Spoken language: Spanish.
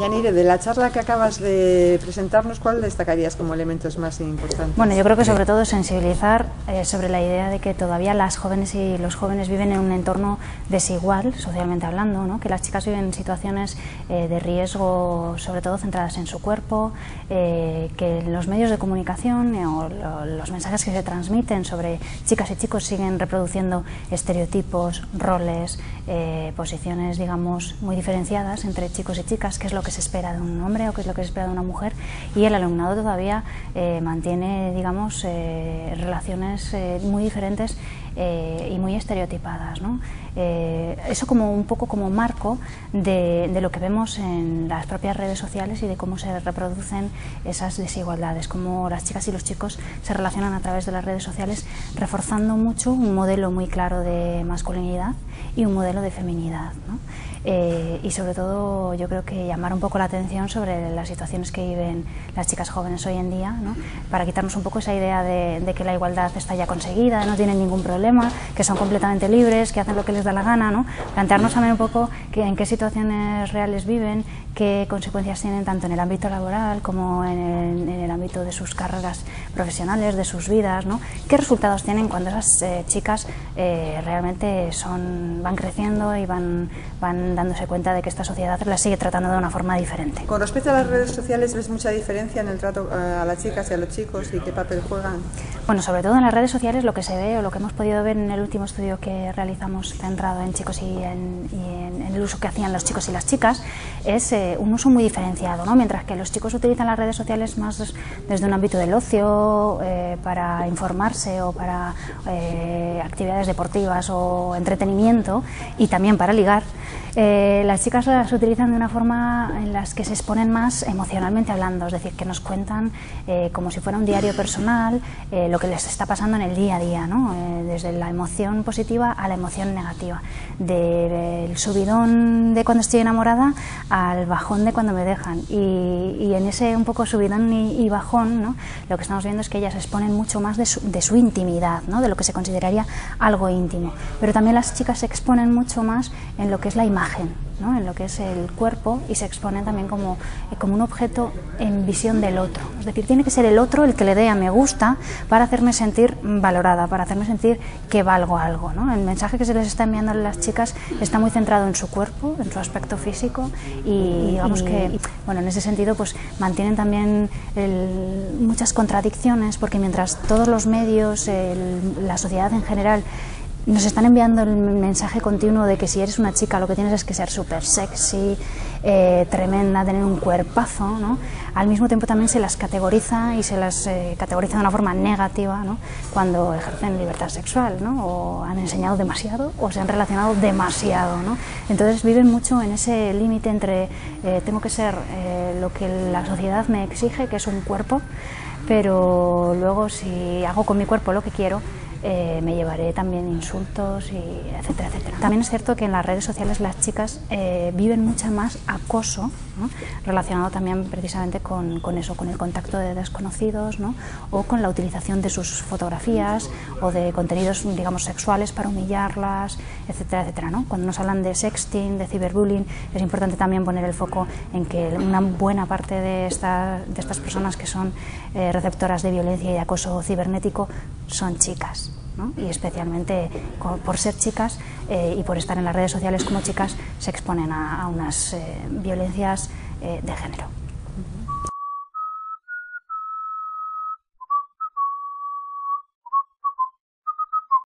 Yanire, de la charla que acabas de presentarnos, ¿cuál destacarías como elementos más importantes? Bueno, yo creo que sobre todo sensibilizar eh, sobre la idea de que todavía las jóvenes y los jóvenes viven en un entorno desigual, socialmente hablando, ¿no? que las chicas viven situaciones eh, de riesgo, sobre todo centradas en su cuerpo, eh, que los medios de comunicación o los mensajes que se transmiten sobre chicas y chicos siguen reproduciendo estereotipos, roles, posiciones, digamos, muy diferenciadas entre chicos y chicas, que es lo que se espera de un hombre o qué es lo que se espera de una mujer y el alumnado todavía eh, mantiene, digamos, eh, relaciones eh, muy diferentes y muy estereotipadas. ¿no? eso como un poco como marco de, de, lo que vemos en las propias redes sociales y de cómo se reproducen esas desigualdades, cómo las chicas y los chicos se relacionan a través de las redes sociales, reforzando mucho un modelo muy claro de masculinidad y un modelo de feminidad. Eh, y sobre todo yo creo que llamar un poco la atención sobre las situaciones que viven las chicas jóvenes hoy en día, ¿no? para quitarnos un poco esa idea de, que la igualdad está ya conseguida, no tienen ningún problema, que son completamente libres, que hacen lo que les da la gana, ¿no? plantearnos también un poco que, en qué situaciones reales viven, qué consecuencias tienen tanto en el ámbito laboral como en el, en el ámbito de sus carreras profesionales, de sus vidas, ¿no? qué resultados tienen cuando esas eh, chicas eh, realmente son, van creciendo y van, van dándose cuenta de que esta sociedad la sigue tratando de una forma diferente. Con respecto a las redes sociales, ¿ves mucha diferencia en el trato a las chicas y a los chicos y qué papel juegan? Bueno, sobre todo en las redes sociales lo que se ve o lo que hemos podido ver en el último estudio que realizamos centrado en chicos y en, y en, el uso que hacían los chicos y las chicas es eh, un uso muy diferenciado, ¿no? mientras que los chicos utilizan las redes sociales más desde un ámbito del ocio, eh, para informarse o para eh, actividades deportivas o entretenimiento y también para ligar, eh, las chicas las utilizan de una forma en las que se exponen más emocionalmente hablando, es decir, que nos cuentan eh, como si fuera un diario personal eh, lo que les está pasando en el día a día, ¿no? desde la emoción positiva a la emoción negativa, del subidón de cuando estoy enamorada al bajón de cuando me dejan. Y, en ese un poco subidón y, bajón, ¿no? lo que estamos viendo es que ellas exponen mucho más de su, de su intimidad, ¿no? de lo que se consideraría algo íntimo. Pero también las chicas se exponen mucho más en lo que es la imagen ¿no? en lo que es el cuerpo y se expone también como, eh, como un objeto en visión del otro. Es decir, tiene que ser el otro el que le dé a me gusta para hacerme sentir valorada, para hacerme sentir que valgo algo. ¿no? El mensaje que se les está enviando a las chicas está muy centrado en su cuerpo, en su aspecto físico y digamos que, bueno, en ese sentido pues mantienen también muchas contradicciones porque mientras todos los medios, la sociedad en general nos están enviando el mensaje continuo de que si eres una chica lo que tienes es que ser súper sexy, eh, tremenda, tener un cuerpazo, ¿no? Al mismo tiempo también se las categoriza y se las eh, categoriza de una forma negativa, ¿no? Cuando ejercen libertad sexual, ¿no? O han enseñado demasiado o se han relacionado demasiado, ¿no? Entonces viven mucho en ese límite entre eh, tengo que ser lo que la sociedad me exige, que es un cuerpo, pero luego si hago con mi cuerpo lo que quiero, eh, me llevaré también insultos, y etcétera, etcétera. También es cierto que en las redes sociales las chicas eh, viven mucho más acoso, relacionado también precisamente con, eso, con el contacto de desconocidos ¿no? o con la utilización de sus fotografías o de contenidos, digamos, sexuales para humillarlas, etcétera, etcétera. ¿no? Cuando nos hablan de sexting, de ciberbullying, es importante también poner el foco en que una buena parte de, esta, de estas personas que son eh, receptoras de violencia y acoso cibernético son chicas. Y especialmente por ser chicas eh, y por estar en las redes sociales como chicas se exponen a, unas eh, violencias de género.